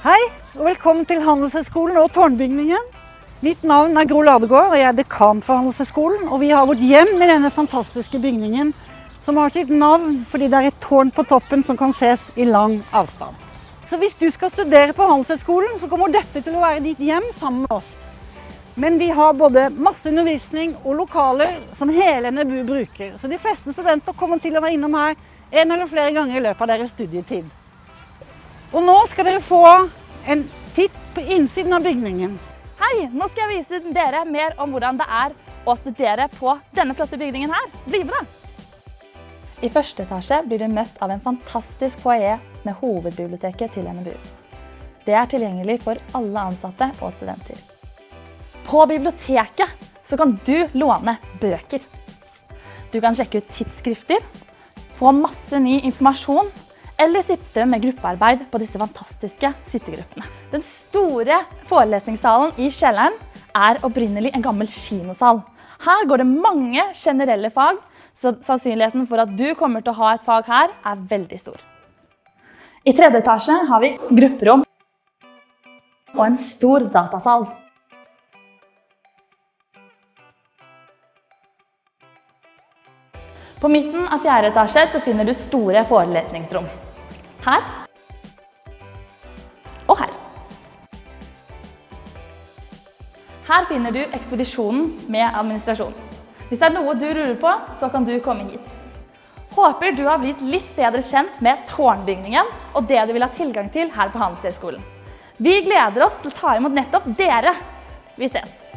Hei, og velkommen til Handelshøyskolen og Tårnbygningen. Mitt navn er Gro Ladegård, og jeg er dekan for Handelshøyskolen. Og vi har vårt hjem i denne fantastiske bygningen, som har sitt navn fordi det er et tårn på toppen som kan ses i lang avstand. Så hvis du skal studere på Handelshøyskolen, så kommer dette til å være ditt hjem sammen med oss. Men vi har både masse undervisning og lokaler som hele NBU bruker. Så de fleste studenter kommer til å være innom her en eller flere ganger i løpet av deres studietid. Og nå skal dere få en titt på innsiden av bygningen. Hei, nå skal jeg vise dere mer om hvordan det er å studere på denne flotte bygningen her. Bli med! I første etasje blir du møtt av en fantastisk foajé med hovedbiblioteket til NMBU. Det er tilgjengelig for alle ansatte og studenter. På biblioteket kan du låne bøker. Du kan sjekke ut tidsskrifter, få masse ny informasjon eller sitte med gruppearbeid på disse fantastiske sittegruppene. Den store forelesningssalen i kjelleren er opprinnelig en gammel kinosal. Her går det mange generelle fag, så sannsynligheten for at du kommer til å ha et fag her er veldig stor. I tredje etasje har vi grupperom og en stor datasal. På midten av fjerde etasje finner du store forelesningsrom. Her. Og her. Her finner du ekspedisjonen med administrasjon. Hvis det er noe du lurer på, så kan du komme hit. Håper du har blitt litt bedre kjent med tårnbygningen og det du vil ha tilgang til her på Handelshøyskolen. Vi gleder oss til å ta imot nettopp dere. Vi ses!